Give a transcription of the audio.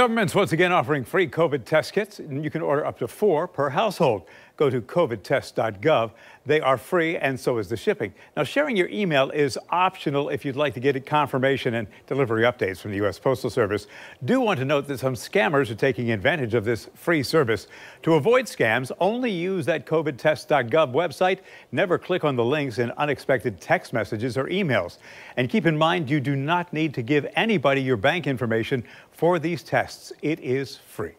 Government's once again offering free COVID test kits, and you can order up to four per household. Go to covidtests.gov. They are free, and so is the shipping. Now, sharing your email is optional if you'd like to get confirmation and delivery updates from the U.S. Postal Service. Do want to note that some scammers are taking advantage of this free service. To avoid scams, only use that covidtests.gov website. Never click on the links in unexpected text messages or emails. And keep in mind, you do not need to give anybody your bank information for these tests. It is free.